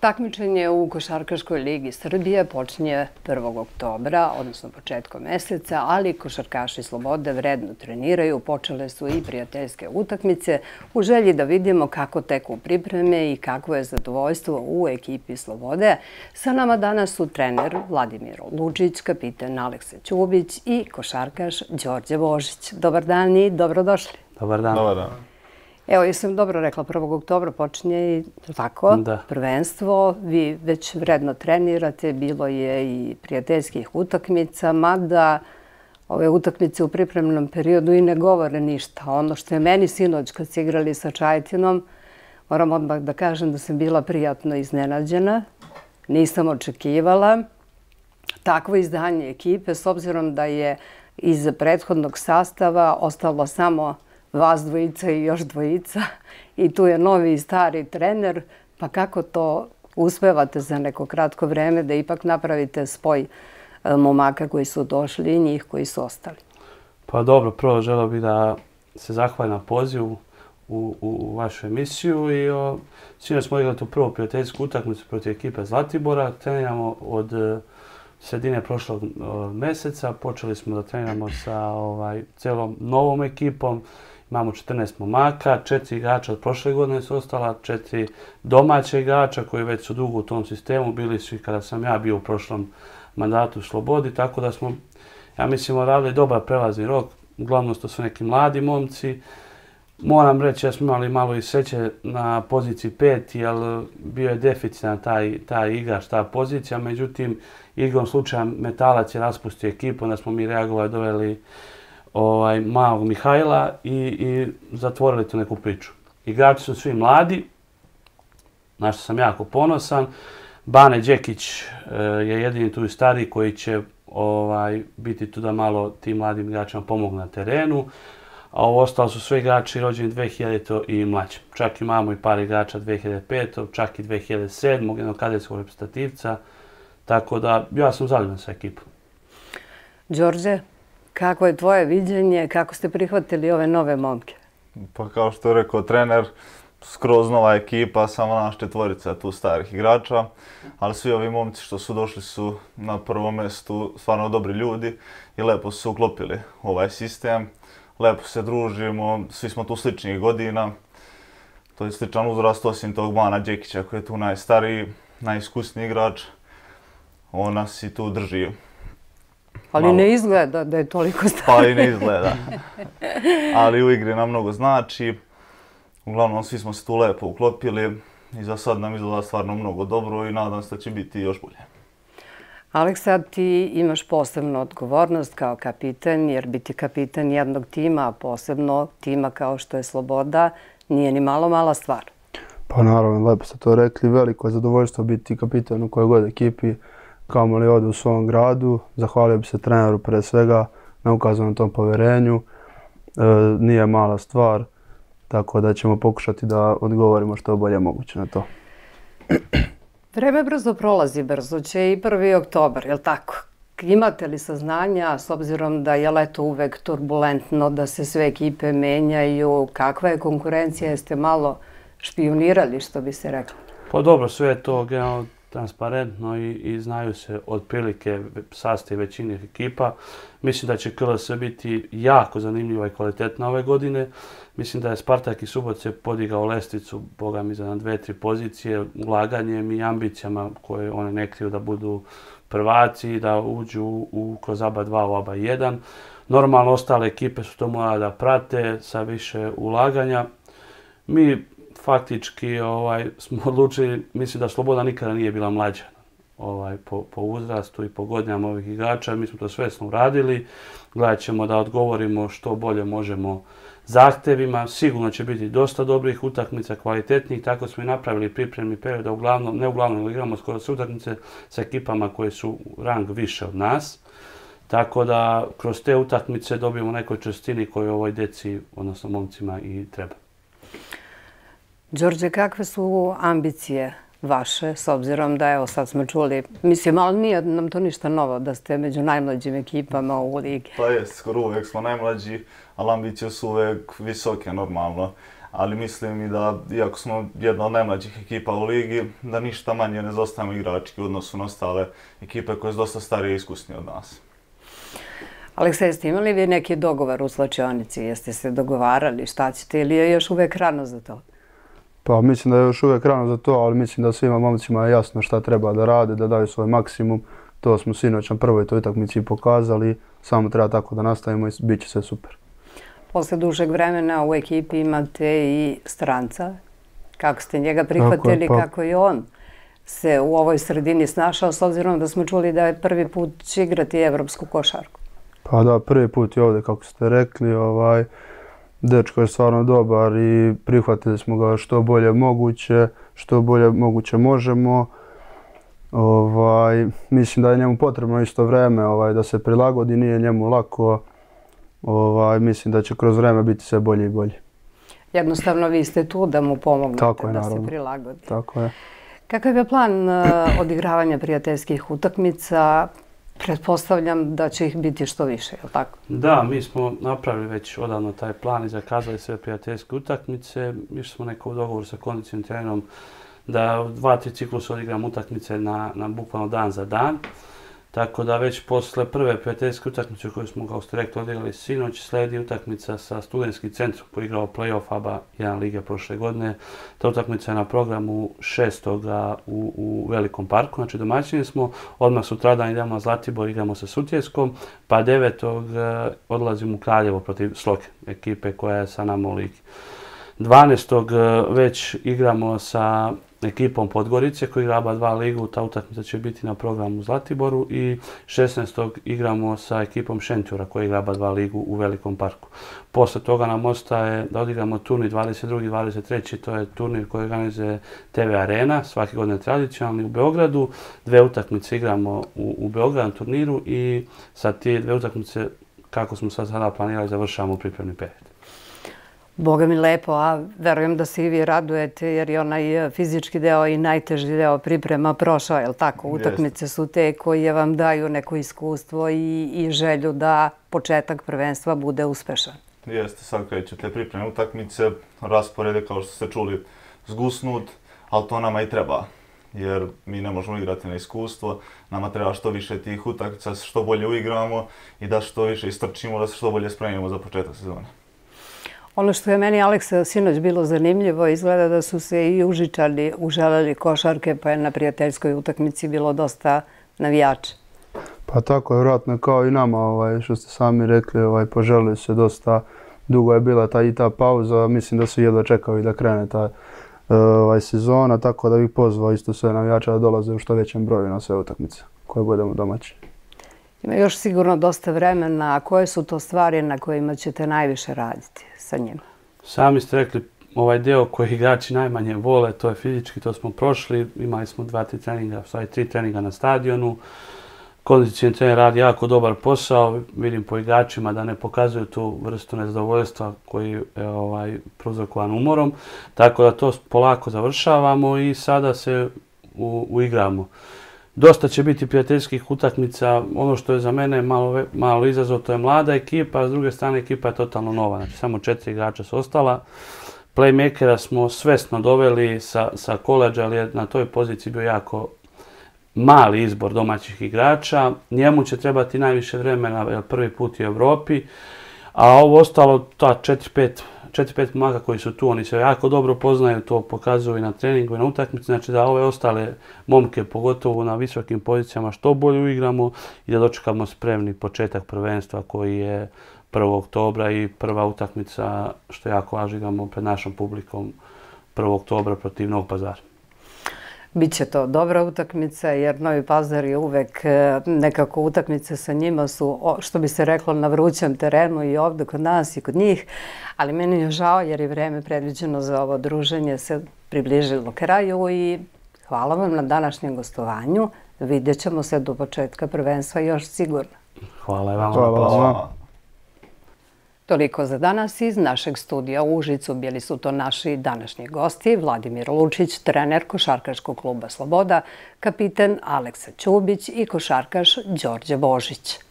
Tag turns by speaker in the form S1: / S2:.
S1: Takmičenje u Košarkaškoj ligi Srbije počinje 1. oktobra, odnosno početkom meseca, ali košarkaši Slobode vredno treniraju. Počele su i prijateljske utakmice u želji da vidimo kako teku pripreme i kako je zadovoljstvo u ekipi Slobode. Sa nama danas su trener Vladimir Lučić, kapiten Aleksa Ćubić i košarkaš Đorđe Božić. Dobar dan i dobrodošli.
S2: Dobar dan. Dobar dan.
S1: Evo, jesam dobro rekla, 1. oktobra počinje i tako, prvenstvo. Vi već vredno trenirate, bilo je i prijateljskih utakmica, mada ove utakmice u pripremnom periodu i ne govore ništa. Ono što je meni sinoć kad se igrali sa Čajtinom, moram odmah da kažem da sam bila prijatno iznenađena. Nisam očekivala takvo izdanje ekipe, s obzirom da je iz prethodnog sastava ostalo samo vas dvojica i još dvojica i tu je novi i stari trener, pa kako to uspevate za neko kratko vreme da ipak napravite spoj e, momaka koji su došli i njih koji su ostali?
S2: Pa dobro, prvo želeo bih da se zahvalim na pozivu u, u, vašu emisiju i o, sinoć smo igrali tu prvu prijateljsku utakmicu protiv ekipe Zlatibora. Treniramo od e, sredine prošlog e, mjeseca. Počeli smo da treniramo sa ovaj, celom novom ekipom. Imamo 14 momaka, četiri igrača od prošle godine su ostala, četiri domaće igrača koji već su dugo u tom sistemu, bili su i kada sam ja bio u prošlom mandatu u Slobodi, tako da smo, ja mislim, radili dobar prelazni rok, uglavnom to su neki mladi momci. Moram reći, ja smo imali malo i sreće na poziciji pet, jer bio je deficit na taj, taj igrač, ta pozicija, međutim, igrom slučaja Metalac je raspustio ekipu, onda smo mi reagovali, doveli ovaj, malog Mihajla i, i zatvorili tu neku priču. Igrači su svi mladi, na što sam jako ponosan. Bane Đekić e, je jedini tu stari koji će ovaj, biti tu da malo tim mladim igračima pomogu na terenu. A ovo ostalo su sve igrači rođeni 2000 i mlađi. Čak imamo i par igrača 2005. Čak i 2007. jednog kadetskog reprezentativca. Tako da ja sam zadovoljan sa ekipom.
S1: Đorđe, Kako je tvoje viđenje, kako ste prihvatili ove nove momke?
S3: Pa kao što je rekao trener, skroz nova ekipa, samo naš četvorica tu starih igrača, ali svi ovi momci što su došli su na prvom mjestu stvarno dobri ljudi i lepo su se uklopili u ovaj sistem, lepo se družimo, svi smo tu sličnih godina, to je sličan uzrast osim tog Bana Đekića koji je tu najstariji, najiskusniji igrač, on nas i tu drži.
S1: Ali malo. ne izgleda da je toliko stari.
S3: Pa i ne izgleda. Ali u igri nam mnogo znači. Uglavnom, svi smo se tu lepo uklopili i za sad nam izgleda stvarno mnogo dobro i nadam se da će biti još bolje.
S1: Aleksa, ti imaš posebnu odgovornost kao kapitan, jer biti kapitan jednog tima, a posebno tima kao što je Sloboda, nije ni malo mala stvar.
S4: Pa naravno, lepo ste to rekli. Veliko je zadovoljstvo biti kapitan u kojoj god ekipi kamo li ode u svom gradu. Zahvalio bi se treneru pre svega na ukazanom tom poverenju. E, nije mala stvar, tako da ćemo pokušati da odgovorimo što bolje moguće na to.
S1: Vreme brzo prolazi, brzo će i 1. oktober, je li tako? Imate li saznanja, s obzirom da je leto uvek turbulentno, da se sve ekipe menjaju, kakva je konkurencija, jeste malo špionirali, što bi se reklo?
S2: Pa dobro, sve je to generalno transparentno i, i znaju se otprilike sastav većine ekipa. Mislim da će KLS biti jako zanimljiva i kvalitetna ove godine. Mislim da je Spartak i Suboce podigao lesticu, boga mi, za na dve, tri pozicije, ulaganjem i ambicijama koje one ne kriju da budu prvaci, da uđu u kroz ABA 2 u ABA 1. Normalno, ostale ekipe su to morale da prate sa više ulaganja. Mi faktički ovaj smo odlučili, mislim da Sloboda nikada nije bila mlađa ovaj, po, po uzrastu i po godinama ovih igrača. Mi smo to svesno uradili. Gledat ćemo da odgovorimo što bolje možemo zahtevima. Sigurno će biti dosta dobrih utakmica, kvalitetnih. Tako smo i napravili pripremni period, da uglavnom, ne uglavnom igramo skoro sve utakmice sa ekipama koje su rang više od nas. Tako da kroz te utakmice dobijemo nekoj čestini koju ovoj deci, odnosno momcima, i treba.
S1: Đorđe, kakve su ambicije vaše, s obzirom da, evo, sad smo čuli, mislim, ali nije nam to ništa novo, da ste među najmlađim ekipama u ligi.
S3: Pa jest, skoro uvek smo najmlađi, ali ambicije su uvek visoke, normalno. ali mislim i da, iako smo jedna od najmlađih ekipa u ligi, da ništa manje ne zostajemo igrački u odnosu na ostale ekipe koje su dosta starije i iskusni od nas.
S1: Aleksa, jeste imali vi neki dogovor u slačionici? Jeste se dogovarali šta ćete ili je još uvek rano za to?
S4: Pa mislim da je još uvek rano za to, ali mislim da svima momcima je jasno šta treba da rade, da daju svoj maksimum. To smo sinoć na prvoj toj utakmici pokazali, samo treba tako da nastavimo i bit će sve super.
S1: Posle dužeg vremena u ekipi imate i stranca. Kako ste njega prihvatili, je, pa... kako je on se u ovoj sredini snašao, s obzirom da smo čuli da je prvi put će igrati evropsku košarku?
S4: Pa da, prvi put je ovdje, kako ste rekli, ovaj, dečko je stvarno dobar i prihvatili smo ga što bolje moguće, što bolje moguće možemo. Ovaj, mislim da je njemu potrebno isto vreme ovaj, da se prilagodi, nije njemu lako. Ovaj, mislim da će kroz vreme biti sve bolje i bolje.
S1: Jednostavno vi ste tu da mu pomognete Tako je, da naravno. se prilagodi.
S4: Tako je.
S1: Kakav je plan uh, odigravanja prijateljskih utakmica? Pretpostavljam da će ih biti što više, je li tako?
S2: Da, mi smo napravili već odavno taj plan i zakazali sve prijateljske utakmice. Mi smo neko dogovor sa kondicijom trenerom da dva, tri ciklusa odigram utakmice na, na bukvalno dan za dan. Tako da već posle prve prijateljske utakmice koju smo kao ste rekli odigrali sinoć, sledi utakmica sa studentskim centrom koji igrao play-off ABA 1 lige prošle godine. Ta utakmica je na programu 6. u, u Velikom parku, znači domaćini smo. Odmah sutradan idemo na Zlatibor, igramo sa Sutjeskom, pa 9. Eh, odlazimo u Kraljevo protiv Sloke, ekipe koja je sa nama u ligi. 12. Eh, već igramo sa ekipom Podgorice koji igra dva 2 ligu, ta utakmica će biti na programu Zlatiboru i 16. igramo sa ekipom Šentjura koji igra dva 2 ligu u Velikom parku. Posle toga nam ostaje da odigramo turnir 22. i 23. To je turnir koji organizuje TV Arena, svake godine tradicionalni u Beogradu. Dve utakmice igramo u, u Beogradu turniru i sa te dve utakmice kako smo sad sada planirali završavamo pripremni period.
S1: Boga mi lepo, a verujem da se i vi radujete jer je onaj e, fizički deo i najteži deo priprema prošao, je li tako? Utakmice su te koje vam daju neko iskustvo i, i želju da početak prvenstva bude uspešan.
S3: Jeste, sad kreću te pripreme utakmice, rasporede kao što ste čuli zgusnut, ali to nama i treba jer mi ne možemo igrati na iskustvo, nama treba što više tih utakmica, što bolje uigramo i da što više istrčimo, da se što bolje spremimo za početak sezone.
S1: Ono što je meni, Aleksa, sinoć bilo zanimljivo, izgleda da su se i užičali, uželeli košarke, pa je na prijateljskoj utakmici bilo dosta navijača.
S4: Pa tako je, vratno kao i nama, ovaj, što ste sami rekli, ovaj, poželili se dosta. Dugo je bila ta i ta pauza, mislim da su jedva čekali da krene ta eh, ovaj, sezona, tako da bih pozvao isto sve navijača da dolaze u što većem broju na sve utakmice koje budemo domaći.
S1: Ima još sigurno dosta vremena, a koje su to stvari na kojima ćete najviše raditi sa njima?
S2: Sami ste rekli, ovaj deo koji igrači najmanje vole, to je fizički, to smo prošli, imali smo dva, tri treninga, stvari tri treninga na stadionu. Kondicijen trener radi jako dobar posao, vidim po igračima da ne pokazuju tu vrstu nezadovoljstva koji je ovaj, prouzrokovan umorom. Tako da to polako završavamo i sada se u, uigramo. Dosta će biti prijateljskih utakmica. Ono što je za mene malo, malo izazov, to je mlada ekipa, a s druge strane ekipa je totalno nova. Znači, samo četiri igrača su ostala. Playmakera smo svesno doveli sa, sa koleđa, ali je na toj poziciji bio jako mali izbor domaćih igrača. Njemu će trebati najviše vremena, jer prvi put je u Evropi. A ovo ostalo, ta 4-5 4-5 maga koji su tu, oni se jako dobro poznaju, to pokazuju i na treningu i na utakmici, znači da ove ostale momke, pogotovo na visokim pozicijama, što bolje uigramo i da dočekamo spremni početak prvenstva koji je 1. oktobra i prva utakmica, što jako važno igramo pred našom publikom 1. oktobra protiv Novog pazara.
S1: Biće to dobra utakmica jer Novi Pazar je uvek e, nekako utakmice sa njima su, što bi se reklo, na vrućem terenu i ovdje kod nas i kod njih. Ali meni je žao jer je vreme predviđeno za ovo druženje se približilo kraju i hvala vam na današnjem gostovanju. Vidjet ćemo se do početka prvenstva još sigurno.
S2: Hvala vam. Hvala vam.
S1: Toliko za danas iz našeg studija u Užicu. Bili su to naši današnji gosti, Vladimir Lučić, trener Košarkaškog kluba Sloboda, kapiten Aleksa Ćubić i košarkaš Đorđe Božić.